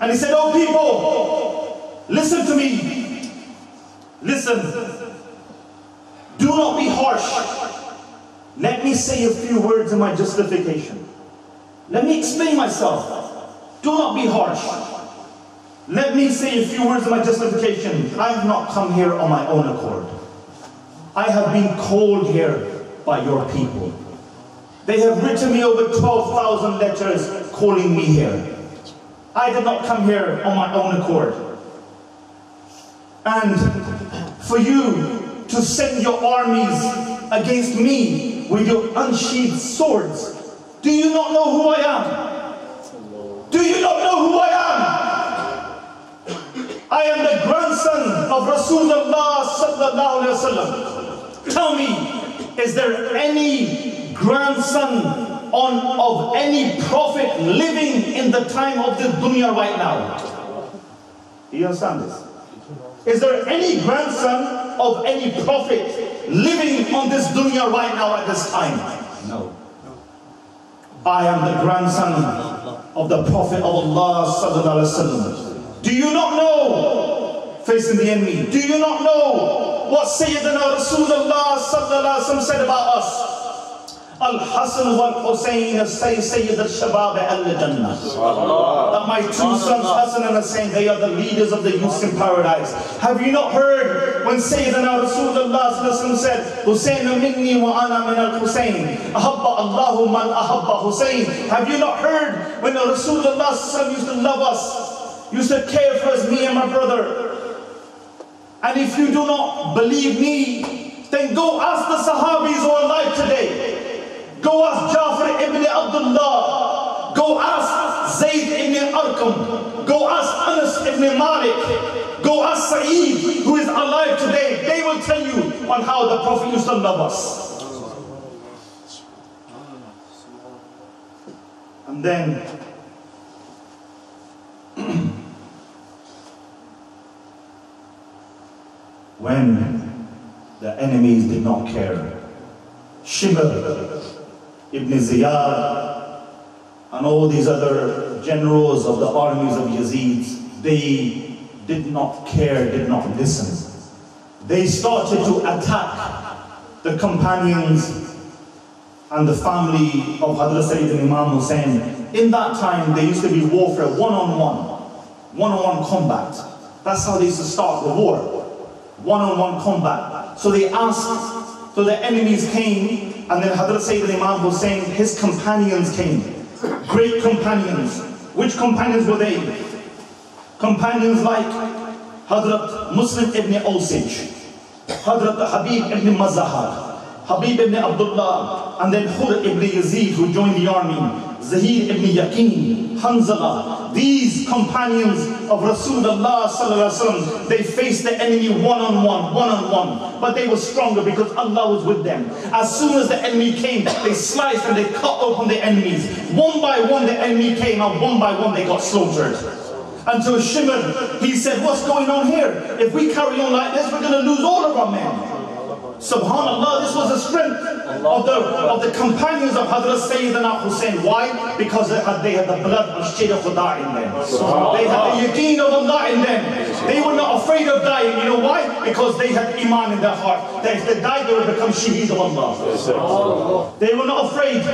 And he said, Oh people, listen to me. Listen. Do not be harsh. Let me say a few words in my justification. Let me explain myself. Do not be harsh. Let me say a few words in my justification. I have not come here on my own accord. I have been called here by your people. They have written me over 12,000 letters calling me here. I did not come here on my own accord. And for you to send your armies against me with your unsheathed swords, do you not know who I am? Do you not know who I am? I am the grandson of Rasulullah sallallahu wasallam. Tell me, is there any grandson on of any prophet living in the time of the dunya right now? Do you understand this? Is there any grandson of any prophet living on this dunya right now at this time? No. I am the grandson of the Prophet of Allah. Do you not know, facing the enemy, do you not know what Sayyidina Rasulullah said about us? Al-Hasan wal-Hussein say Sayyid al-Shabab al-Jannah. That my two sons Hassan and Hussein, they are the leaders of the youth in paradise. Have you not heard when Sayyidina Rasulullah said, Hussein minni wa ana min al-Hussein. Ahabba Allahu man ahabba Hussein. Have you not heard when Rasulullah used to love us, used to care for us, me and my brother. And if you do not believe me, then go ask the Sahabis who are alive today. Go ask Jafar ibn Abdullah. Go ask Zayd ibn Arqam. Go ask Anas ibn Malik. Go ask Sa'id, who is alive today. They will tell you on how the Prophet used to love us. And then, when the enemies did not care, Shimr Ibn Ziyad, and all these other generals of the armies of Yazid, they did not care, did not listen. They started to attack the companions and the family of Hadrat Sayyid and Imam Hussein. In that time, there used to be warfare one-on-one, one-on-one combat. That's how they used to start the war, one-on-one -on -one combat. So they asked, so the enemies came and then Hadrat Sayyid Imam Hussein, his companions came. Great companions. Which companions were they? Companions like Hadrat Muslim ibn Osij, Hadrat Habib ibn Mazahar, Habib ibn Abdullah, and then Hur ibn Yazid who joined the army. Zahir ibn Yaqeen, Hanzala, these companions of Rasulullah they faced the enemy one-on-one, one-on-one, but they were stronger because Allah was with them. As soon as the enemy came, they sliced and they cut open the enemies. One by one the enemy came and one by one they got slaughtered. Until Shimr, he said, what's going on here? If we carry on like this, we're going to lose all of our men. Subhanallah, this was the strength of the, of the companions of Hadrat Sayyidina Hussein. Why? Because they had, they had the blood of Sher-e-Khuda in them. They had the yaqeen of Allah in them. They were not afraid of dying. You know why? Because they had iman in their heart. That if they died, they would become shaheed of Allah. They were not afraid.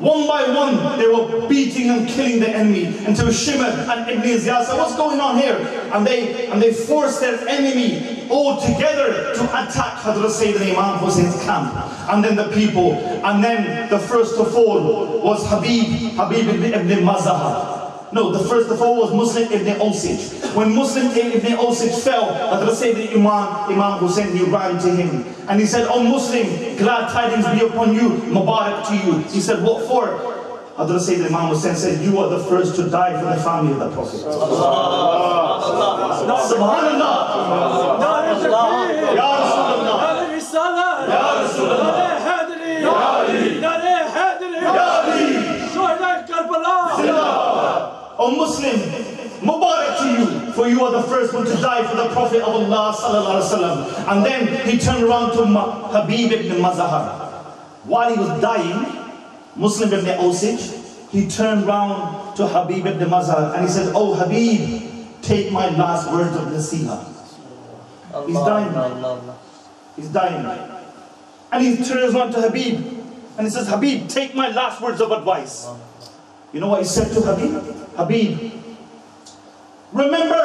One by one, they were beating and killing the enemy until Shimr and Ibn Ziyad said, what's going on here? And they, and they forced their enemy all together to attack Hadrat Sayyidina Imam Hussein's camp. And then the people, and then the first to fall was Habib, Habib ibn, ibn. No, the first of all was Muslim ibn Osij. When Muslim ibn Osij fell, Hadrat Sayyidina Imam, Imam Hussein, he ran to him. And he said, Oh Muslim, glad tidings be upon you, Mubarak to you. He said, what for? Hadrat Sayyidina Imam Hussein said, you are the first to die for the family of the Prophet. Subhanallah. Ya Rasulullah. Ya Rasulullah. O Muslim, Mubarak to you, for you are the first one to die for the Prophet of Allah sallallahu alaihi wasallam. And then he turned around to Habib ibn Mazahar. While he was dying, Muslim ibn Osij, he turned round to Habib ibn Mazhar and he said, Oh Habib, take my last words of the nasiha. He's dying. He's dying. And he turns around to Habib and he says, Habib, take my last words of advice. You know what he said to Habib? Habib, remember,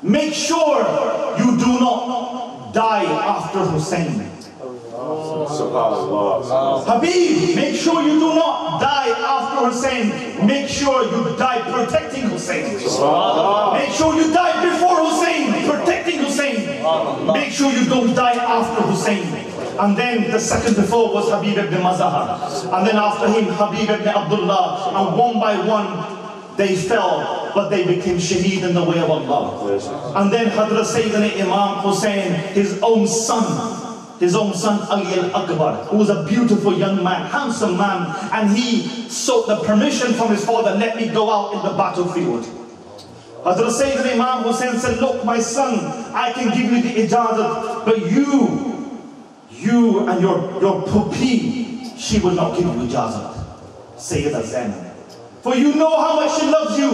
make sure you do not die after Hussein. Habib, make sure you do not die after Hussein. Make sure you die protecting Hussein. Make sure you die before Hussein, protecting Hussein. Make sure you don't die after Hussein. And then the second before was Habib ibn Mazahar. And then after him, Habib ibn Abdullah. And one by one, they fell, but they became shaheed in the way of Allah. And then Hadrat Sayyidina Imam Hussein, his own son, his own son Ali al-Akbar, who was a beautiful young man, handsome man, and he sought the permission from his father, let me go out in the battlefield. Hazrat Sayyidina Imam Hussein said, look my son, I can give you the ijazat, but you, you and your, your pupi, she will not give you ijazat. Sayyidina Zainab. For you know how much she loves you.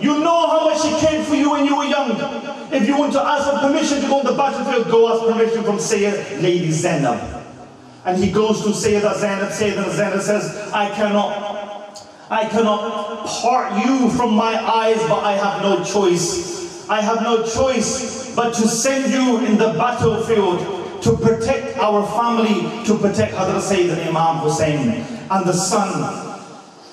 You know how much she cared for you when you were young. If you want to ask for permission to go on the battlefield, go ask permission from Sayyid Lady Zainab. And he goes to Sayyida Zainab. Sayyida Zainab says, I cannot, I cannot part you from my eyes, but I have no choice. I have no choice but to send you in the battlefield to protect our family, to protect Hadrat Sayyidina Imam Hussein and the son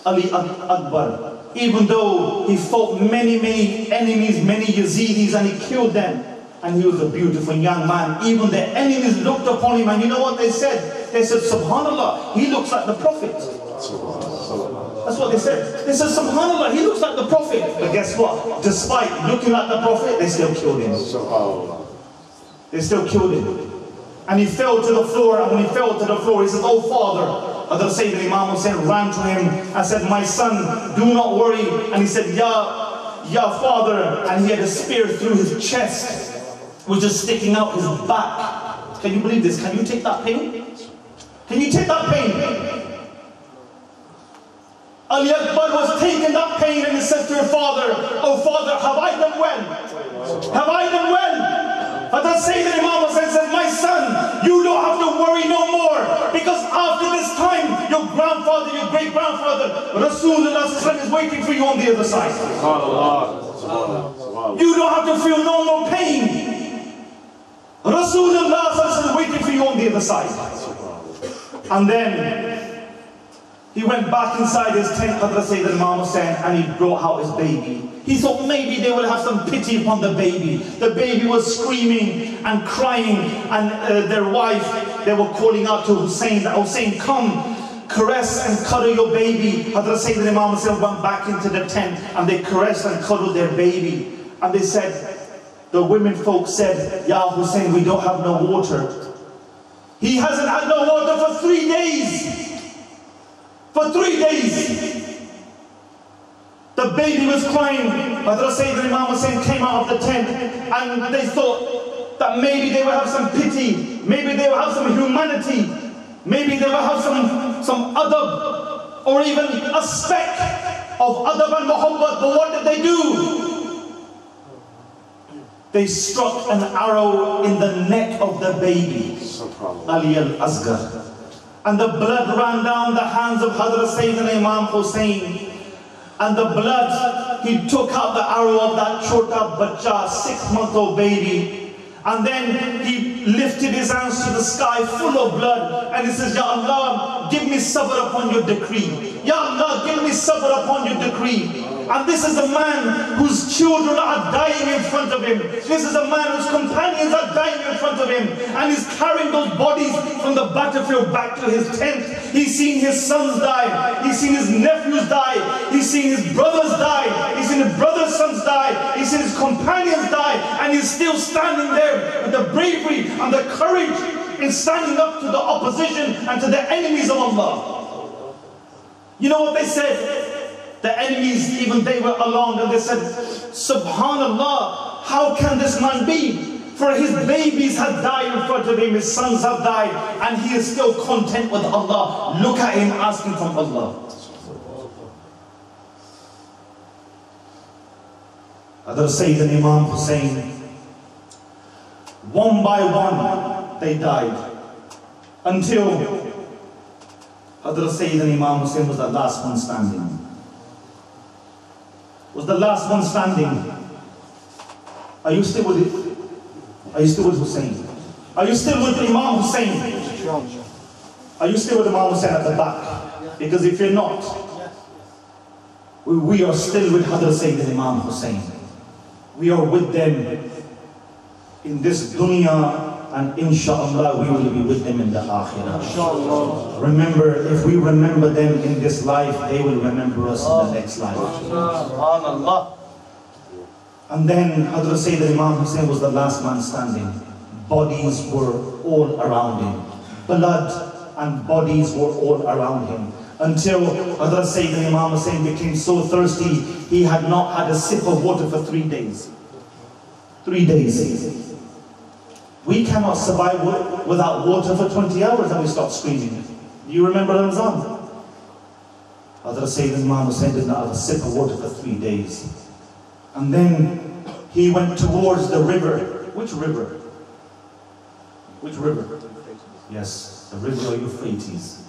Ali Akbar even though he fought many, many enemies, many Yazidis, and he killed them. And he was a beautiful young man. Even the enemies looked upon him, and you know what they said? They said, Subhanallah, he looks like the Prophet. That's what they said. They said, Subhanallah, he looks like the Prophet. But guess what? Despite looking like the Prophet, they still killed him. They still killed him. And he fell to the floor, and when he fell to the floor, he said, Oh Father, Hadrat Sayyidina Imam Hussein ran to him and said, My son, do not worry. And he said, Ya, Ya father. And he had a spear through his chest, which is sticking out his back. Can you believe this? Can you take that pain? Can you take that pain? Ali Akbar was taking that pain and he said to her father, Oh father, have I done well? Have I done well? The Sayyidina Imam Hussein said, you don't have to worry no more. Because after this time, your grandfather, your great grandfather, Rasulullah is waiting for you on the other side. You don't have to feel no more pain. Rasulullah is waiting for you on the other side. And then he went back inside his tent, Hadrat Sayyidina Imam Hussein, and he brought out his baby. He thought maybe they will have some pity upon the baby. The baby was screaming and crying, and uh, their wife, they were calling out to Hussein, Hussein, come, caress and cuddle your baby. Hadrat Sayyidina Imam Hussein went back into the tent, and they caressed and cuddled their baby. And they said, the women folk said, Ya Hussein, we don't have no water. He hasn't had no water for three days. For three days. The baby was crying. Hadrat Sayyidina Imam Hussein came out of the tent and they thought that maybe they would have some pity, maybe they would have some humanity, maybe they would have some, some adab or even a speck of adab and muhabbat. But what did they do? They struck an arrow in the neck of the baby, Ali al-Asghar. And the blood ran down the hands of Hadrat Sayyidina Imam Hussein and the blood, he took out the arrow of that chota bacha, six-month-old baby. And then he lifted his hands to the sky full of blood. And he says, Ya Allah, give me sabr upon your decree. Ya Allah, give me sabr upon your decree. And this is a man whose children are dying in front of him. This is a man whose companions are dying in front of him. And he's carrying those bodies from the battlefield back to his tent. He's seen his sons die. He's seen his nephews die. He's seen his brothers die. He's seen his brothers' sons die. He's seen his companions die. And he's still standing there with the bravery and the courage in standing up to the opposition and to the enemies of Allah. You know what they said? The enemies, even they were alarmed and they said, Subhanallah, how can this man be? For his babies have died in front of him, his sons have died, and he is still content with Allah. Look at him asking from Allah. Other Sayyidina Imam Hussein, one by one, they died. Until Hadhrat Sayyidina Imam Hussein was the last one standing. Was the last one standing. Are you still with it? Are you still with Hussein? Are you still with Imam Hussein? Are you still with Imam Hussein at the back? Because if you're not, we, are still with Hadrat Sayyidina Imam Hussein. We are with them in this dunya and inshallah we will be with them in the akhirah. Remember, if we remember them in this life, they will remember us in the oh, next life. Subhanallah. And then Hadrat Sayyidina Imam Hussein was the last man standing. Bodies were all around him. Blood and bodies were all around him. Until Hadrat Sayyidina Imam Hussein became so thirsty, he had not had a sip of water for three days. Three days. We cannot survive without water for 20 hours and we stop screaming. Do you remember Ramzan? Hadrat Sayyidina Imam Hussein did not have a sip of water for three days. And then he went towards the river. Which river? Which river? Yes, the river of Euphrates.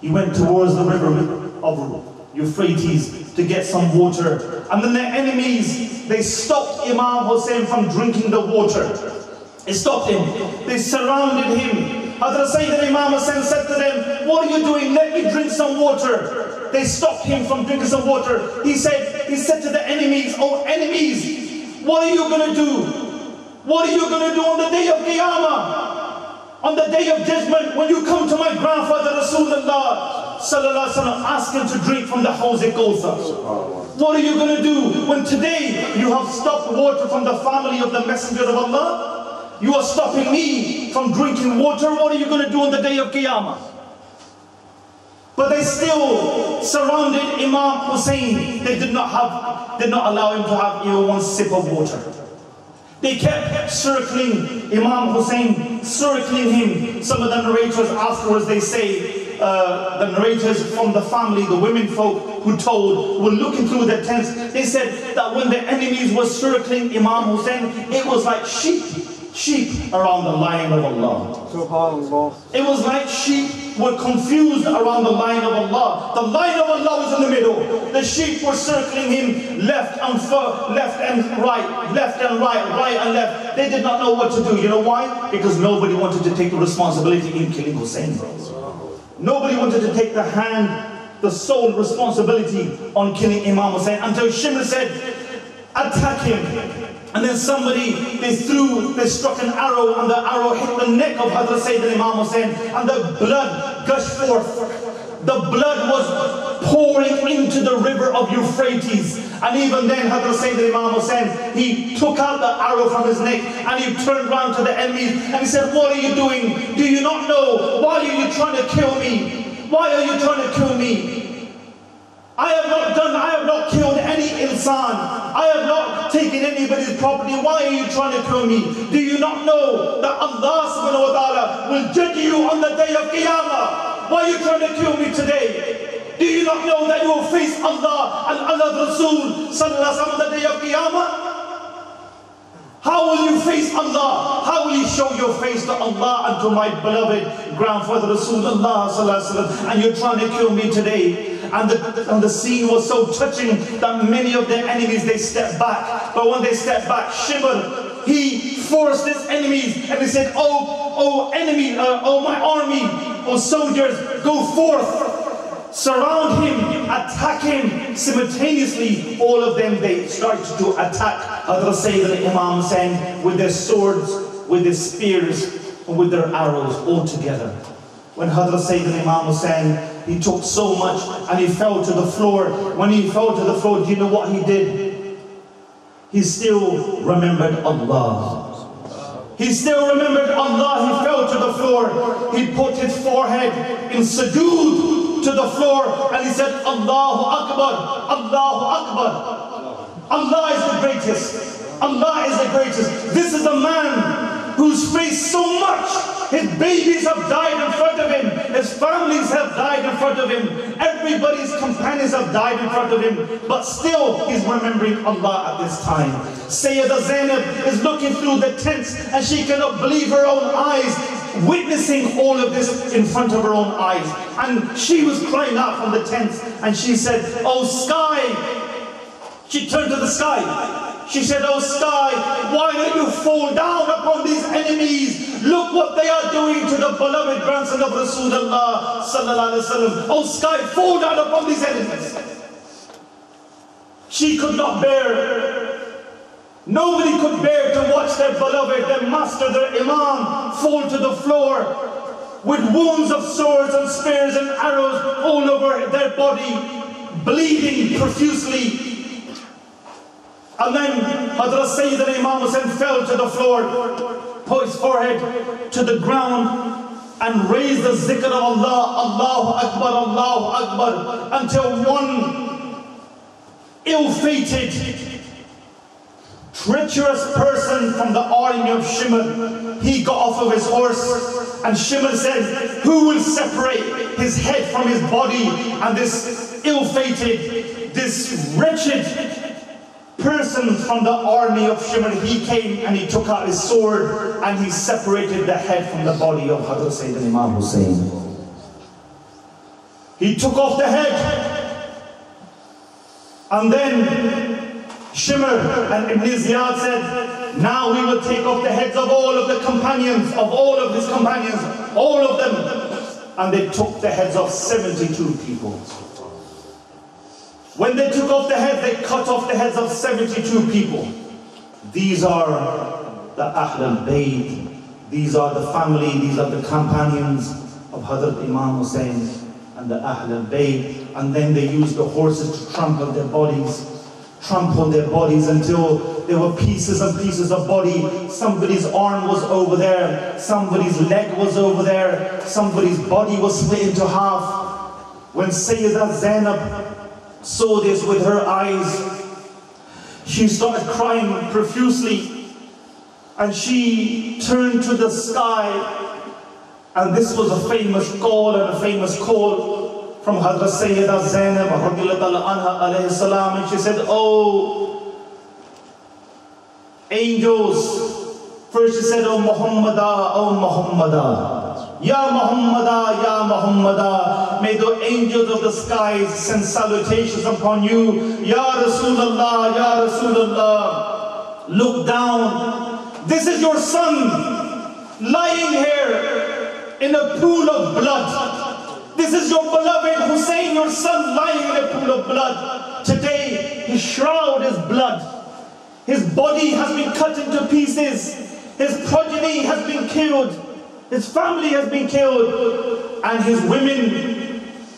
He went towards the river of Euphrates to get some water. And then the enemies, they stopped Imam Hussein from drinking the water. They stopped him. They surrounded him. Hadrat Sayyidina Imam Hussain said to them, what are you doing? Let me drink some water. They stopped him from drinking some water. He said, he said to the enemies, oh enemies, what are you going to do? What are you going to do on the day of Qiyamah? On the day of judgment, when you come to my grandfather Rasulullah, sallallahu alaihi ask him to drink from the Hawz Kawthar. What are you going to do when today you have stopped water from the family of the Messenger of Allah? You are stopping me from drinking water. What are you going to do on the day of Qiyamah? But they still surrounded Imam Hussein. They did not have, did not allow him to have even one sip of water. They kept circling Imam Hussein, circling him. Some of the narrators afterwards, they say, uh, the narrators from the family, the women folk who told, were looking through their tents. They said that when the enemies were circling Imam Hussein, it was like sheep sheep around the lion of Allah. It was like sheep were confused around the lion of Allah. The lion of Allah was in the middle. The sheep were circling him left and far, left and right, left and right, right and left. They did not know what to do. You know why? Because nobody wanted to take the responsibility in killing Hussein. Nobody wanted to take the hand, the sole responsibility on killing Imam Hussein until Shimr said, attack him. And then somebody, they threw, they struck an arrow and the arrow hit the neck of Hadrat Sayyidina Imam Hussein and the blood gushed forth. The blood was pouring into the river of Euphrates. And even then Hadrat Sayyidina Imam Hussein, he took out the arrow from his neck and he turned around to the enemies and he said, what are you doing? Do you not know? Why are you trying to kill me? Why are you trying to kill me? I have not done, I have not killed any insan. I have not taken anybody's property. Why are you trying to kill me? Do you not know that Allah subhanahu wa ta'ala will judge you on the day of Qiyamah? Why are you trying to kill me today? Do you not know that you will face Allah and Allah's Rasul sallallahu on the day of Qiyamah? How will you face Allah? How will you show your face to Allah and to my beloved grandfather Rasulullah and you're trying to kill me today? And the, and the scene was so touching that many of their enemies, they stepped back. But when they stepped back, Shimr, he forced his enemies and he said, oh, oh enemy, uh, oh my army, oh soldiers, go forth. Surround him, attack him. Simultaneously, all of them, they started to attack Hadrat Sayyidina Imam Hussein with their swords, with their spears, and with their arrows all together. When Hadrat Sayyidina Imam Hussein he took so much and he fell to the floor. When he fell to the floor, do you know what he did? He still remembered Allah. He still remembered Allah. He fell to the floor. He put his forehead in sujood to the floor and he said, Allahu Akbar, Allahu Akbar. Allah is the greatest. Allah is the greatest. This is a man who's faced so much his babies have died in front of him. His families have died in front of him. Everybody's companions have died in front of him, but still he's remembering Allah at this time. Sayyida Zainab is looking through the tents and she cannot believe her own eyes, witnessing all of this in front of her own eyes. And she was crying out from the tents and she said, Oh sky! She turned to the sky she said, Oh sky, why don't you fall down upon these enemies? Look what they are doing to the beloved grandson of Rasulullah sallallahu alaihi wasallam. Oh sky, fall down upon these enemies. She could not bear Nobody could bear to watch their beloved, their master, their imam fall to the floor with wounds of swords and spears and arrows all over their body, bleeding profusely. And then Hadrat Sayyidina Imam Hussein fell to the floor, put his forehead to the ground and raised the zikr of Allah, Allahu Akbar, Allahu Akbar, until one ill-fated, treacherous person from the army of Shimr, he got off of his horse and Shimr said, who will separate his head from his body? And this ill-fated, this wretched person from the army of Shimr, he came and he took out his sword and he separated the head from the body of Hadrat Sayyidina Imam Hussein. He took off the head and then Shimr and Ibn Ziyad said, now we will take off the heads of all of the companions, of all of his companions, all of them. And they took the heads of 72 people. When they took off the head, they cut off the heads of 72 people. These are the Ahl al-Bayt. These are the family, these are the companions of Hadrat Imam Hussein and the Ahl al-Bayt. And then they used the horses to trample their bodies, trample their bodies until there were pieces and pieces of body. Somebody's arm was over there, somebody's leg was over there, somebody's body was split into half. When Sayyidah Zainab saw this with her eyes. She started crying profusely and she turned to the sky and this was a famous call and a famous call from Hadrat Sayyidah Zainab anha salam and she said, Oh, angels. First she said, Oh Muhammadah, oh Muhammadah. Ya Muhammadah, Ya Muhammadah, may the angels of the skies send salutations upon you. Ya Rasulullah, Ya Rasulullah, look down. This is your son lying here in a pool of blood. This is your beloved Hussein, your son lying in a pool of blood. Today, his shroud is blood. His body has been cut into pieces. His progeny has been killed. His family has been killed and his women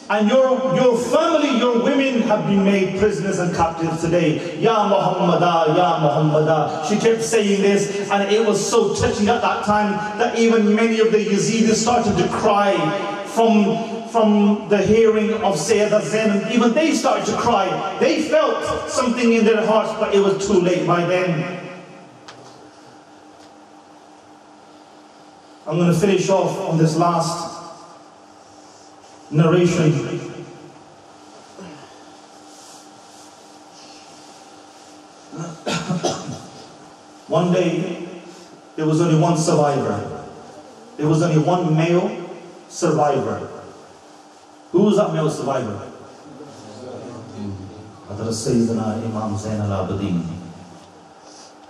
and your, your family, your women have been made prisoners and captives today. Ya Muhammadah, Ya Muhammadah. She kept saying this and it was so touching at that time that even many of the Yazidis started to cry from, from the hearing of Sayyidah Zainab. Even they started to cry. They felt something in their hearts but it was too late by then. I'm going to finish off on this last narration. one day, there was only one survivor. There was only one male survivor. Who was that male survivor? Sayyidina Imam Zain al-Abidin.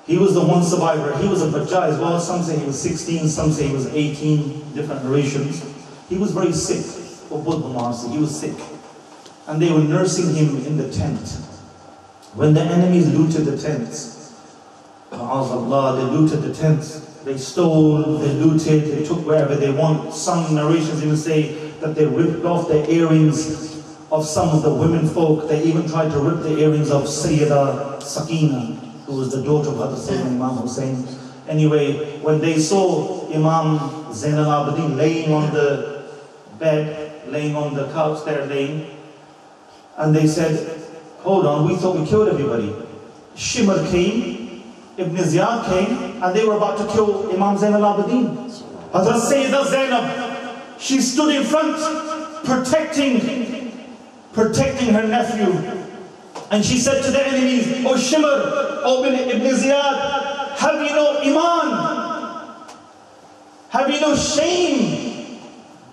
He was the one survivor. He was a Bajjah as well. Some say he was 16, some say he was 18, different narrations. He was very sick. He was sick. And they were nursing him in the tent. When the enemies looted the tents, Allah, they looted the tents. They stole, they looted, they took wherever they want. Some narrations even say that they ripped off the earrings of some of the women folk. They even tried to rip the earrings of Sayyidah Sakina who was the daughter of Hadrat Sayyidina Imam Hussein. Anyway, when they saw Imam Zain al-Abidin laying on the bed, laying on the couch there laying, and they said, hold on, we thought we killed everybody. Shimr came, Ibn Ziyad came, and they were about to kill Imam Zain al-Abidin. Hazrat Sayyidah Zainab, she stood in front, protecting protecting her nephew. And she said to the enemies, O Shimr, O Ibn Ziyad, have you no iman? Have you no shame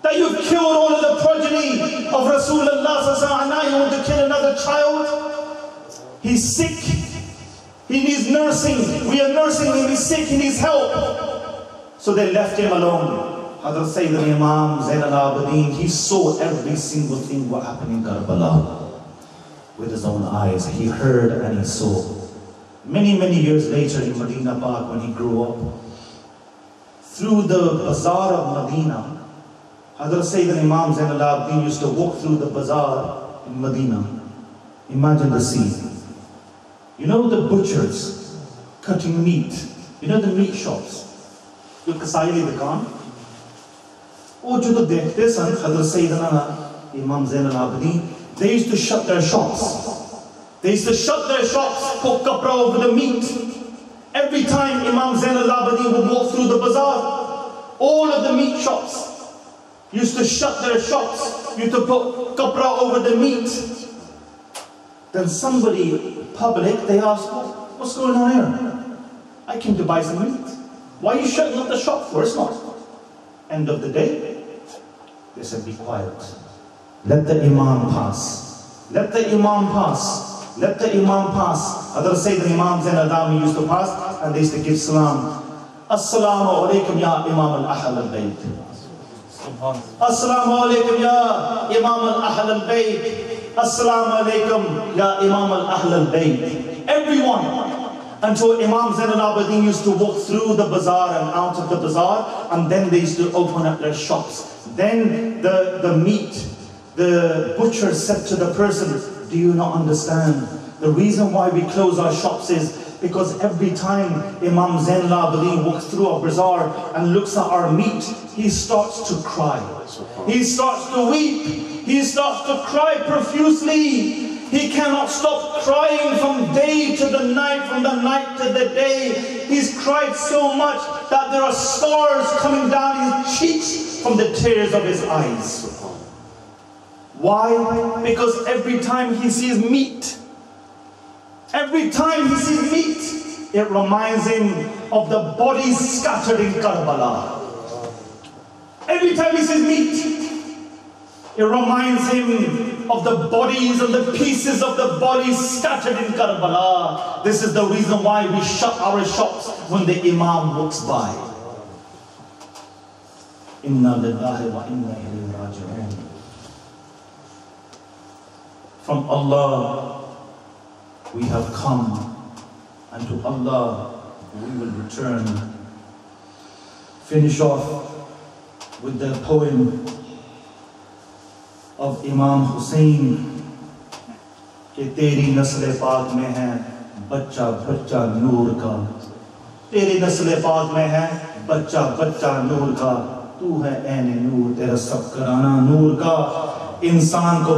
that you've killed all of the progeny of Rasulullah and now you want to kill another child? He's sick. He needs nursing. We are nursing him. He's sick. He needs help. So they left him alone. Hazrat Sayyidina Imam Zain al-Abidin, he saw every single thing what happened in Karbala with his own eyes. He heard and he saw. Many, many years later in Medina Park when he grew up, through the bazaar of Medina, Hazrat Sayyidina Imam Zain al-Abidin used to walk through the bazaar in Medina. Imagine the scene. You know the butchers cutting meat. You know the meat shops. जो कसाई the वो जो तो देखते सन they used to shut their shops. They used to shut their shops put kapra over the meat. Every time Imam Zain al-Abidin would walk through the bazaar all of the meat shops used to shut their shops. Used to put kapra over the meat. Then somebody public they asked what's going on here? I came to buy some meat. Why are you shutting up the shop for? It's not. End of the day they said, be quiet. Let the Imam pass. Let the Imam pass. Let the Imam pass. Other say the Imams and Adami used to pass and they used to give salam. Assalamu alaikum ya Imam al-Ahl al-Bayt. Assalamu alaikum ya Imam al-Ahl al-Bayt. Assalamu alaikum ya Imam al-Ahl al-Bayt. Everyone until Imam Zain al-Abidin used to walk through the bazaar and out of the bazaar and then they used to open up their shops. Then the, the meat, the butcher said to the person, do you not understand? The reason why we close our shops is because every time Imam Zain al-Abidin walks through our bazaar and looks at our meat, he starts to cry. He starts to weep. He starts to cry profusely. He cannot stop crying from day to the night, from the night to the day. He's cried so much that there are scars coming down his cheeks from the tears of his eyes. Why? Because every time he sees meat, every time he sees meat, it reminds him of the bodies scattered in Karbala. Every time he sees meat, it reminds him of the bodies and the pieces of the bodies scattered in Karbala. This is the reason why we shut our shops when the Imam walks by. Inna lillahi wa inna ilayhi raji'un. from Allah we have come. And to Allah we will return. Finish off with the poem of Imam Hussein کہ تیری نسل پاک میں ہے بچہ بچہ نور کا۔ تیری نسل پاک میں ہے بچہ بچہ نور کا۔ تو ہے این نور تیرا سب کرانا نور کا۔ انسان کو